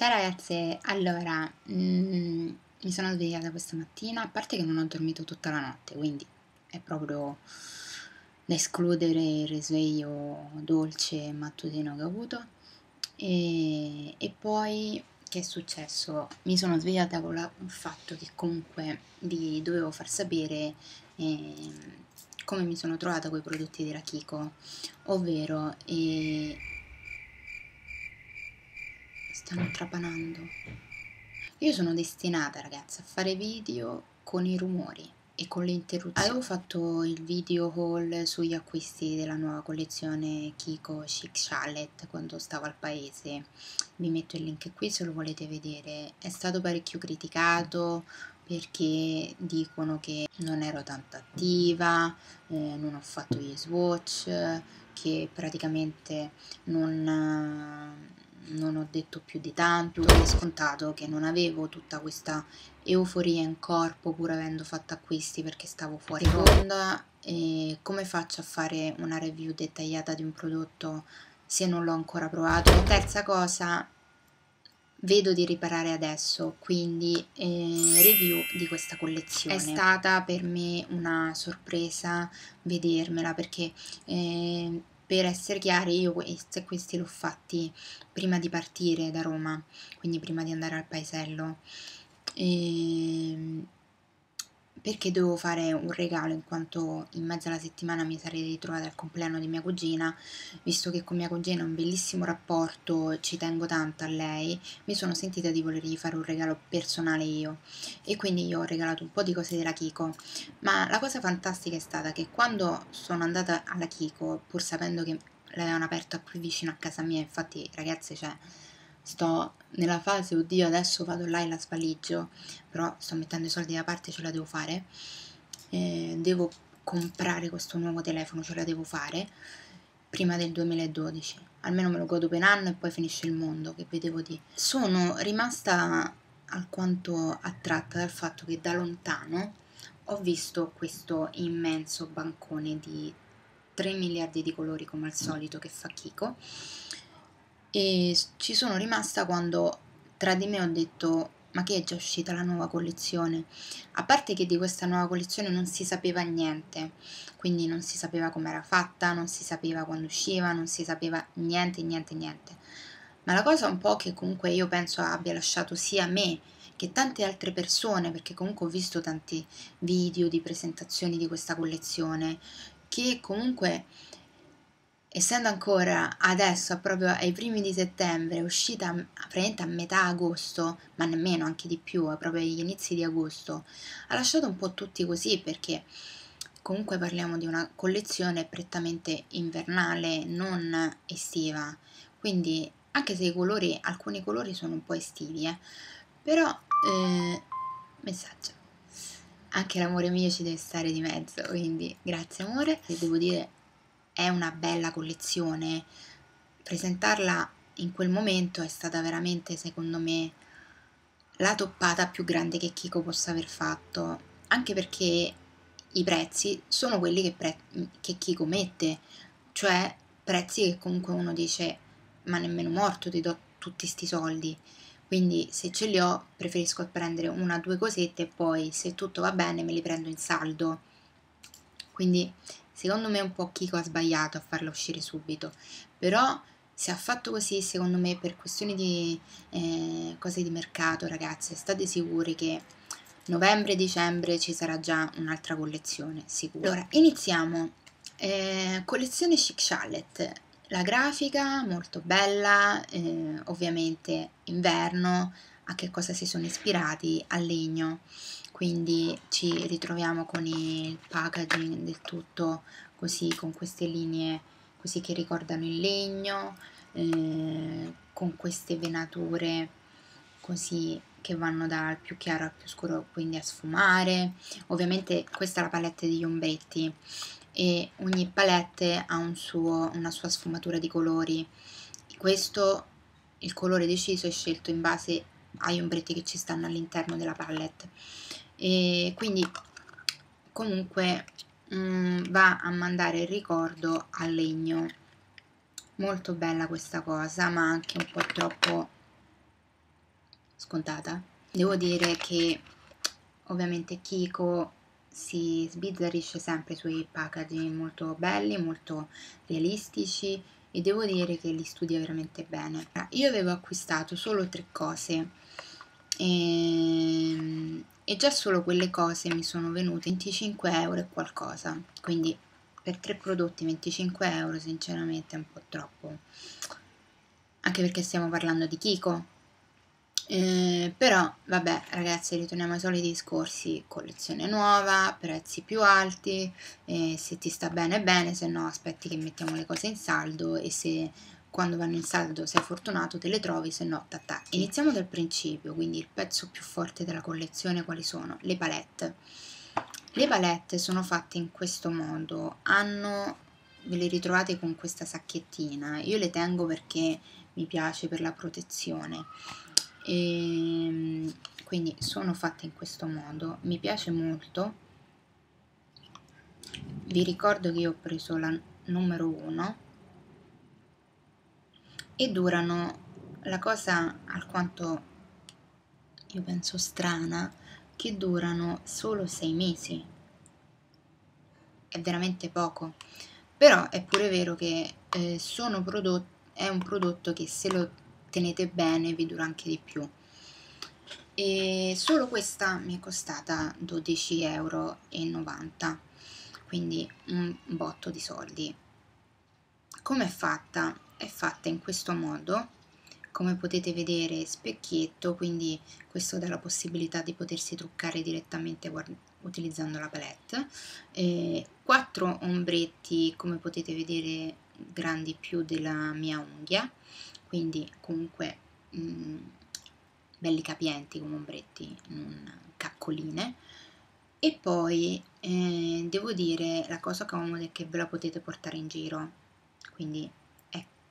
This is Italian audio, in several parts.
Ciao ragazze, allora, mm, mi sono svegliata questa mattina, a parte che non ho dormito tutta la notte, quindi è proprio da escludere il risveglio dolce e mattutino che ho avuto. E, e poi che è successo? Mi sono svegliata con la- il fatto che comunque vi dovevo far sapere eh, come mi sono trovata con i prodotti della Kiko, ovvero eh, stanno trapanando. Io sono destinata, ragazzi, a fare video con i rumori e con le interruzioni. Avevo fatto il video haul sugli acquisti della nuova collezione Kiko Chic Chalet quando stavo al paese. Vi metto il link qui se lo volete vedere. È stato parecchio criticato perché dicono che non ero tanto attiva, eh, non ho fatto gli swatch, che praticamente non non ho detto più di tanto, è scontato che non avevo tutta questa euforia in corpo pur avendo fatto acquisti perché stavo fuori onda e come faccio a fare una review dettagliata di un prodotto se non l'ho ancora provato. Terza cosa, vedo di riparare adesso, quindi eh, review di questa collezione. È stata per me una sorpresa vedermela perché eh, per essere chiari io questi, questi l'ho fatti prima di partire da Roma, quindi prima di andare al paesello. E ehm, perché dovevo fare un regalo in quanto in mezzo alla settimana mi sarei ritrovata al compleanno di mia cugina, visto che con mia cugina ho un bellissimo rapporto, ci tengo tanto a lei, mi sono sentita di volergli fare un regalo personale io. E quindi io ho regalato un po' di cose della Kiko, ma la cosa fantastica è stata che quando sono andata alla Kiko, pur sapendo che l'avevano aperta qui vicino a casa mia, infatti ragazze c'è... Cioè, sto nella fase, oddio adesso vado là e la svaliggio, però sto mettendo i soldi da parte, ce la devo fare, eh, devo comprare questo nuovo telefono, ce la devo fare prima del 2012, almeno me lo godo per un anno e poi finisce il mondo, che vedevo di... Sono rimasta alquanto attratta dal fatto che da lontano ho visto questo immenso bancone di 3 miliardi di colori come al solito che fa Kiko e ci sono rimasta quando tra di me ho detto ma che è già uscita la nuova collezione? A parte che di questa nuova collezione non si sapeva niente quindi non si sapeva come era fatta non si sapeva quando usciva non si sapeva niente niente niente. Ma la cosa un po' che comunque io penso abbia lasciato sia me che tante altre persone perché comunque ho visto tanti video di presentazioni di questa collezione che comunque essendo ancora adesso, proprio ai primi di settembre, uscita praticamente a metà agosto, ma nemmeno anche di più, proprio agli inizi di agosto, ha lasciato un po' tutti così perché comunque parliamo di una collezione prettamente invernale, non estiva. Quindi anche se i colori, alcuni colori sono un po' estivi, eh, però eh, messaggio. Anche l'amore mio ci deve stare di mezzo, quindi grazie amore. E devo dire è una bella collezione. Presentarla in quel momento è stata veramente, secondo me, la toppata più grande che Kiko possa aver fatto, anche perché i prezzi sono quelli che, pre- che Kiko mette, cioè prezzi che comunque uno dice ma nemmeno morto ti do tutti sti soldi. Quindi se ce li ho preferisco prendere una o due cosette e poi se tutto va bene me li prendo in saldo. Quindi Secondo me un po' Kiko ha sbagliato a farla uscire subito, però se ha fatto così secondo me per questioni di eh, cose di mercato ragazzi state sicuri che novembre dicembre ci sarà già un'altra collezione sicuro allora iniziamo eh, collezione chic chalet. La grafica molto bella eh, ovviamente inverno a che cosa si sono ispirati? Al legno quindi ci ritroviamo con il packaging del tutto così con queste linee così che ricordano il legno eh, con queste venature così che vanno dal più chiaro al più scuro quindi a sfumare. Ovviamente questa è la palette degli ombretti e ogni palette ha un suo, una sua sfumatura di colori. Questo il colore deciso è scelto in base agli ombretti che ci stanno all'interno della palette e quindi comunque mh, mm, va a mandare il ricordo al legno molto bella questa cosa ma anche un po' troppo scontata. Devo dire che ovviamente Kiko si sbizzarrisce sempre sui packaging molto belli, molto realistici e devo dire che li studia veramente bene. Io avevo acquistato solo tre cose e, ehm, e già solo quelle cose mi sono venute 25 euro e qualcosa, quindi per tre prodotti 25 euro sinceramente è un po' troppo, anche perché stiamo parlando di Kiko. Eh, però vabbè ragazzi ritorniamo ai soliti discorsi. Collezione nuova prezzi più alti eh, se ti sta bene bene se no aspetti che mettiamo le cose in saldo e se quando vanno in saldo sei fortunato te le trovi, se no t'attacchi. Iniziamo dal principio, quindi il pezzo più forte della collezione quali sono? Le palette. Le palette sono fatte in questo modo, hanno, ve le ritrovate con questa sacchettina, io le tengo perché mi piace per la protezione. E, ehm, quindi sono fatte in questo modo, mi piace molto. Vi ricordo che io ho preso la numero 1 e durano la cosa alquanto io penso strana che durano solo sei mesi. È veramente poco. Però è pure vero che eh, sono prodotti è un prodotto che se lo tenete bene vi dura anche di più. E solo questa mi è costata 12,90 euro quindi un botto di soldi. Come è fatta è fatta in questo modo come potete vedere specchietto quindi questo dà la possibilità di potersi truccare direttamente utilizzando la palette. Eh, quattro ombretti come potete vedere grandi più della mia unghia quindi comunque mh, mm, belli capienti come ombretti non caccoline. E poi eh, devo dire la cosa comoda è che ve la potete portare in giro quindi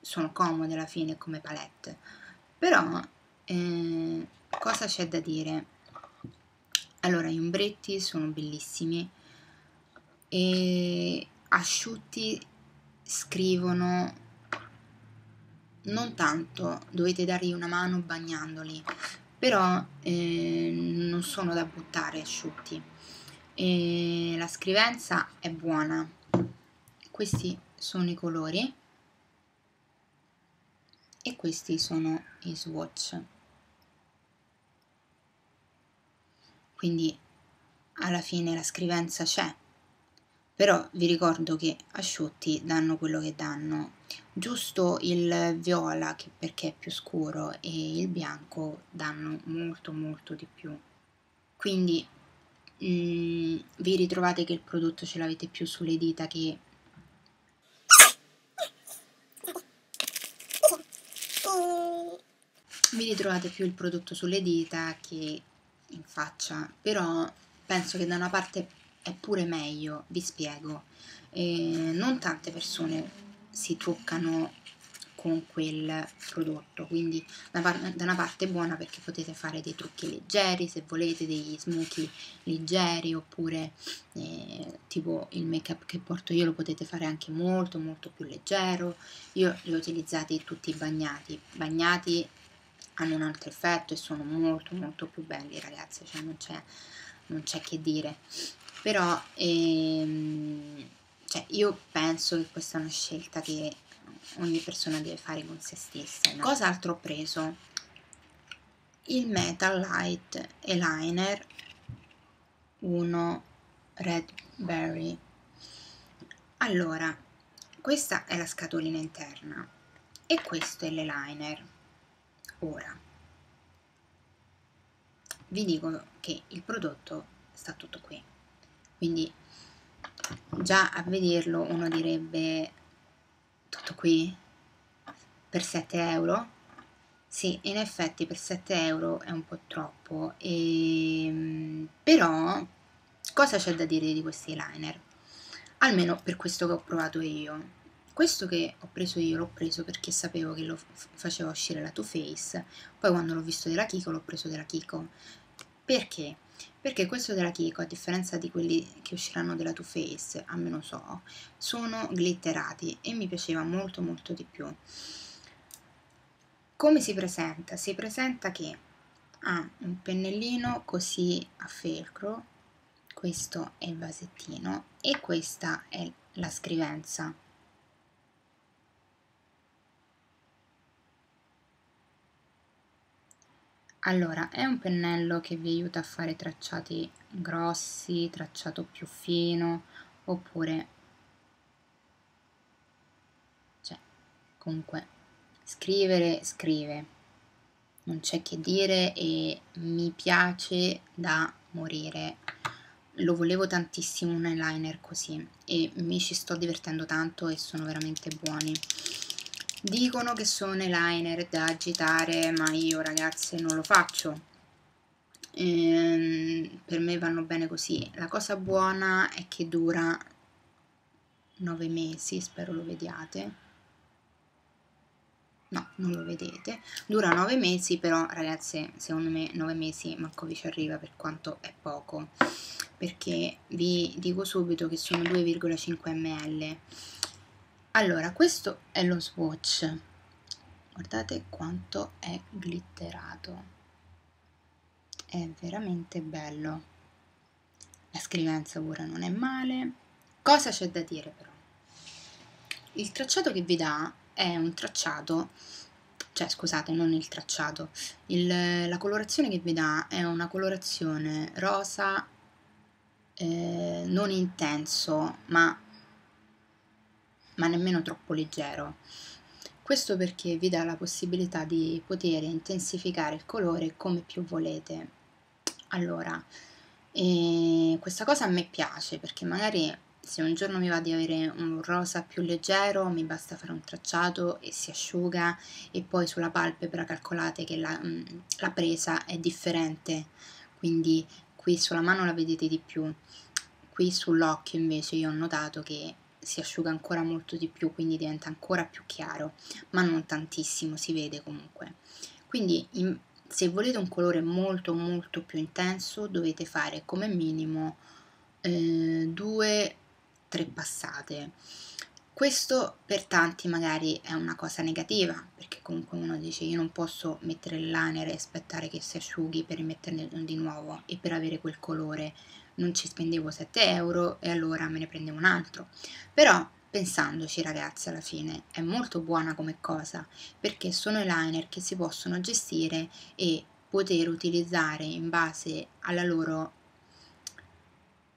sono comode alla fine come palette. Però eh, cosa c'è da dire? Allora gli ombretti sono bellissimi e asciutti scrivono non tanto dovete dargli una mano bagnandoli però eh, non sono da buttare asciutti. E la scrivenza è buona. Questi sono i colori e questi sono i swatch. Quindi alla fine la scrivenza c'è però vi ricordo che asciutti danno quello che danno. Giusto il viola che perché è più scuro e il bianco danno molto molto di più. Quindi mm, vi ritrovate che il prodotto ce l'avete più sulle dita che vi ritrovate più il prodotto sulle dita che in faccia, però penso che da una parte è pure meglio, vi spiego. Eh, non tante persone si truccano con quel prodotto quindi da, da, una parte è buona perché potete fare dei trucchi leggeri se volete degli smoky leggeri oppure eh, tipo il make up che porto io lo potete fare anche molto molto più leggero io li ho utilizzati tutti bagnati bagnati hanno un altro effetto e sono molto molto più belli ragazzi cioè non c'è, non c'è che dire. Però ehm, cioè io penso che questa è una scelta che ogni persona deve fare con se stessa no? cosa altro ho preso? Il metal light eyeliner 1 red berry allora questa è la scatolina interna e questo è l'eyeliner ora. Vi dico che il prodotto sta tutto qui. Quindi già a vederlo uno direbbe tutto qui? Per 7 euro? Sì in effetti per 7 euro è un po' troppo e, ehm, però cosa c'è da dire di questi liner almeno per questo che ho provato io questo che ho preso io l'ho preso perché sapevo che lo faceva uscire la Too Faced, poi quando l'ho visto della Kiko l'ho preso della Kiko. Perché? Perché questo della Kiko, a differenza di quelli che usciranno della Too Faced, almeno so, sono glitterati e mi piaceva molto molto di più. Come si presenta? Si presenta che ha un pennellino così a felcro questo è il vasettino e questa è la scrivenza allora è un pennello che vi aiuta a fare tracciati grossi tracciato più fino oppure cioè comunque scrivere scrive. Non c'è che dire e mi piace da morire. Lo volevo tantissimo un eyeliner così e mi ci sto divertendo tanto e sono veramente buoni dicono che sono eyeliner da agitare ma io ragazze non lo faccio. Ehm, per me vanno bene così. La cosa buona è che dura 9 mesi spero lo vediate. No, non lo vedete, dura 9 mesi, però ragazze, secondo me 9 mesi manco vi ci arriva per quanto è poco, perché vi dico subito che sono 2,5 ml. Allora, questo è lo swatch, guardate quanto è glitterato, è veramente bello, la scrivenza pure non è male, cosa c'è da dire però? Il tracciato che vi dà è un tracciato, cioè scusate, non il tracciato, il, la colorazione che vi dà è una colorazione rosa eh, non intenso, ma, ma nemmeno troppo leggero. Questo perché vi dà la possibilità di poter intensificare il colore come più volete. Allora, eh, questa cosa a me piace perché magari se un giorno mi va di avere un rosa più leggero mi basta fare un tracciato e si asciuga e poi sulla palpebra calcolate che la, mm, la presa è differente quindi qui sulla mano la vedete di più qui sull'occhio invece io ho notato che si asciuga ancora molto di più quindi diventa ancora più chiaro ma non tantissimo si vede comunque quindi in, se volete un colore molto molto più intenso dovete fare come minimo eh, due tre passate. Questo per tanti magari è una cosa negativa, perché comunque uno dice io non posso mettere il liner e aspettare che si asciughi per rimetterne di nuovo e per avere quel colore non ci spendevo 7 euro e allora me ne prendevo un altro. Però pensandoci ragazzi alla fine è molto buona come cosa perché sono liner che si possono gestire e poter utilizzare in base alla loro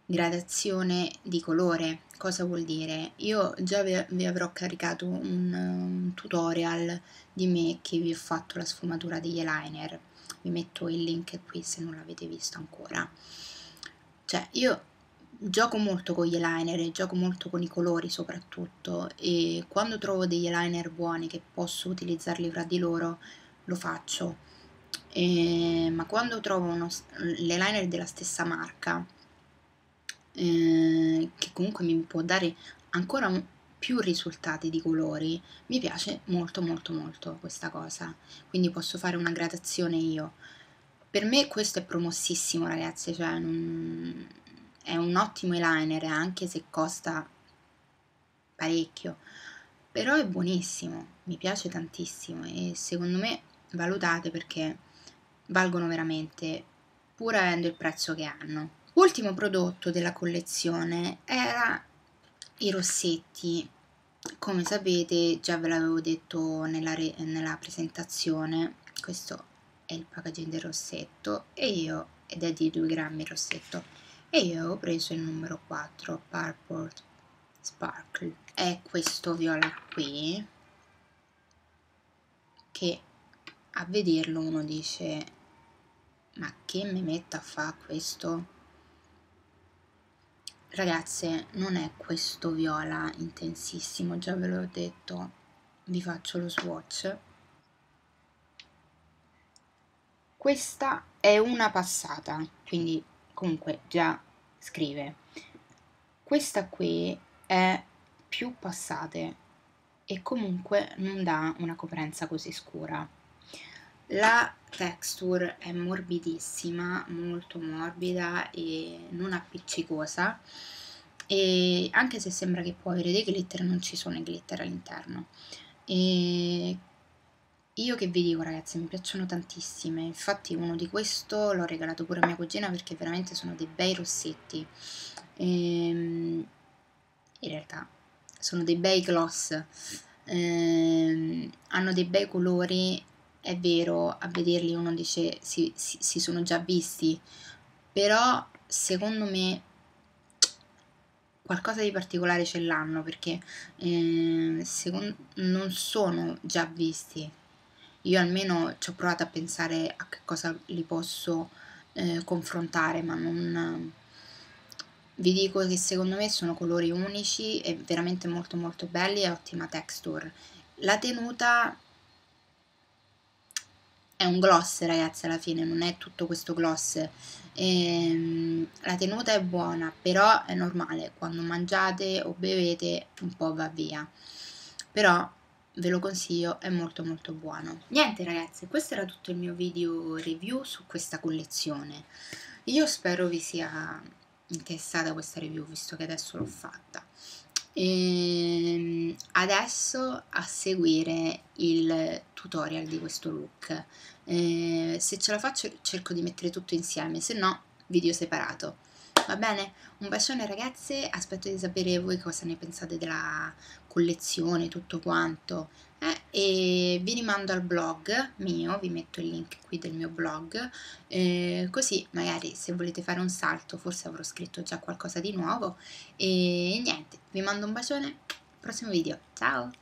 gradazione di colore. Cosa vuol dire? Io già vi, avrò caricato un, tutorial di me che vi ho fatto la sfumatura degli eyeliner. Vi metto il link qui se non l'avete visto ancora. Cioè, io gioco molto con gli eyeliner e gioco molto con i colori soprattutto e quando trovo degli eyeliner buoni che posso utilizzarli fra di loro lo faccio. E, ma quando trovo l'eyeliner della stessa marca eh, che comunque mi può dare ancora più risultati di colori, mi piace molto molto molto questa cosa, quindi posso fare una gradazione io. Per me questo è promossissimo ragazzi, cioè non, è un ottimo eyeliner anche se costa parecchio, però è buonissimo, mi piace tantissimo e secondo me valutate perché valgono veramente pur avendo il prezzo che hanno. Ultimo prodotto della collezione era i rossetti. Come sapete, già ve l'avevo detto nella, nella presentazione, questo è il packaging del rossetto e io, ed è di 2 grammi il rossetto, e io ho preso il numero 4, Purple Sparkle. È questo viola qui, che a vederlo uno dice, ma che mi metta a fare questo? Ragazze, non è questo viola intensissimo, già ve l'ho detto, vi faccio lo swatch. Questa è una passata, quindi comunque già scrive. Questa qui è più passate e comunque non dà una coprenza così scura. La texture è morbidissima, molto morbida e non appiccicosa. E anche se sembra che può avere dei glitter non ci sono i glitter all'interno. E io che vi dico ragazzi, mi piacciono tantissime, infatti uno di questo l'ho regalato pure a mia cugina perché veramente sono dei bei rossetti. Ehm, in realtà sono dei bei gloss, ehm, hanno dei bei colori, è vero, a vederli uno dice si, si, si sono già visti, però secondo me qualcosa di particolare ce l'hanno perché eh, secondo, non sono già visti io almeno ci ho provato a pensare a che cosa li posso eh, confrontare, ma non... Vi dico che secondo me sono colori unici e veramente molto molto belli e ottima texture. La tenuta è un gloss ragazzi alla fine, non è tutto questo gloss. E, ehm, la tenuta è buona, però è normale, quando mangiate o bevete un po' va via. Però ve lo consiglio, è molto molto buono. Niente ragazzi, questo era tutto il mio video review su questa collezione. Io spero vi sia interessata questa review, visto che adesso l'ho fatta. E ehm, adesso a seguire il tutorial di questo look. E se ce la faccio cerco di mettere tutto insieme, se no video separato. Va bene? Un bacione ragazze, aspetto di sapere voi cosa ne pensate della collezione, tutto quanto. Eh, e vi rimando al blog mio, vi metto il link qui del mio blog, eh, così magari se volete fare un salto forse avrò scritto già qualcosa di nuovo. E niente, vi mando un bacione, prossimo video, ciao!